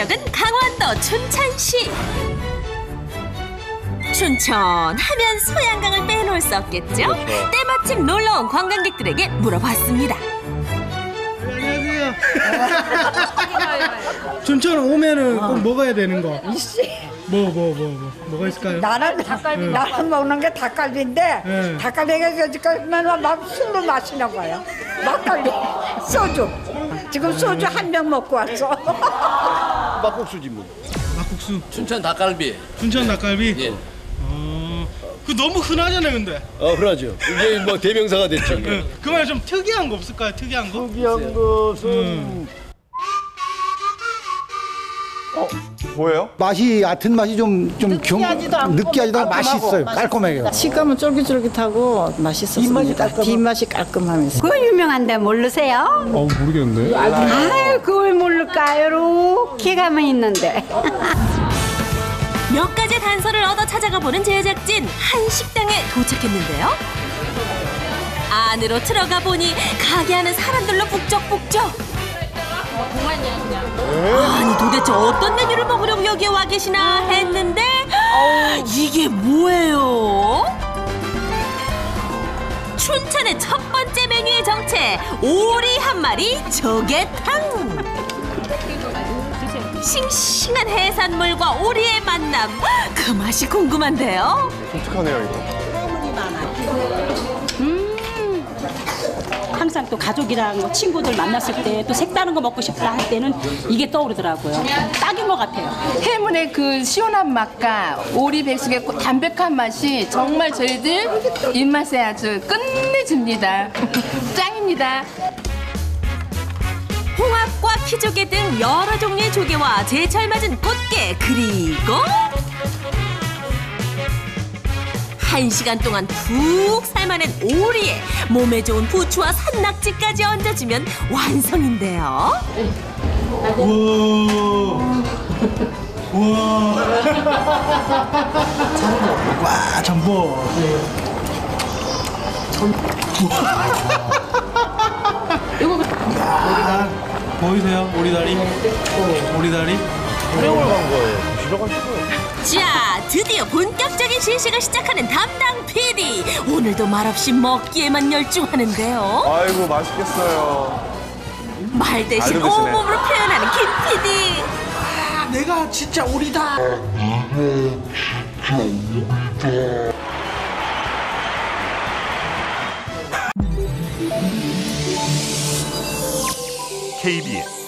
지역은 강원도 춘천시. 춘천 하면 소양강을 빼놓을 수 없겠죠? 때마침 놀러 온 관광객들에게 물어봤습니다. 안녕하세요. 춘천 오면은 꼭 먹어야 되는 거. 뭐, 뭐, 뭐, 뭐, 뭐가 있을까요? 나는 닭갈비. 나는 먹는 게 닭갈비인데 네. 닭갈비가 여기까지만 막 술로 마시나 봐요. 막갈비, 소주. 지금 소주 한 병 먹고 왔어. 막국수지 뭐. 막국수, 춘천 닭갈비. 춘천 닭갈비. 예. 어, 그 너무 흔하잖아요, 근데. 어, 그러죠. 이게 뭐 대명사가 됐죠. 이게. 그 말에 좀 특이한 거 없을까요? 특이한 거? 특이한 것은 뭐예요? 맛이 얕은 맛이 좀, 좀 느끼하지도 않고, 느끼하지도 않고 맛이 있어요. 깔끔하게. 식감은 쫄깃쫄깃하고 맛있었습니다. 뒷맛이 깔끔하면서. 그거 유명한데 모르세요? 어 모르겠는데. 아유 그걸 모를까요? 이렇게 가만 있는데 몇 가지 단서를 얻어 찾아가 보는 제작진 한 식당에 도착했는데요. 안으로 들어가 보니 가게 안은 사람들로 북적북적. 아니 도대체 어떤 메뉴를 먹으려고 여기에 와 계시나 했는데 이게 뭐예요? 춘천의 첫 번째 메뉴의 정체 오리 한 마리 조개탕. 싱싱한 해산물과 오리의 만남 그 맛이 궁금한데요. 독특하네요 이거. 또 가족이랑 뭐 친구들 만났을 때 또 색다른 거 먹고 싶다 할 때는 이게 떠오르더라고요. 딱인 것 같아요. 해물의 그 시원한 맛과 오리 백숙의 그 담백한 맛이 정말 저희들 입맛에 아주 끝내줍니다. 짱입니다. 홍합과 키조개 등 여러 종류의 조개와 제철 맞은 꽃게 그리고 한 시간 동안 푹 삶아낸 오리에 몸에 좋은 부추와 산낙지까지 얹어주면 완성인데요. 우와. 우와. 와, 전복. 야, 보이세요? 오리다리? 오리다리? 촬영을 간 거예요. 싫어가지고. 자, 드디어 본격적인 실식을 시작하는 담당 PD. 오늘도 말없이 먹기에만 열중하는데요. 아이고 맛있겠어요. 말 대신 알고 계시네. 온몸으로 표현하는 김 PD. 아, 내가 진짜 오리다. KBS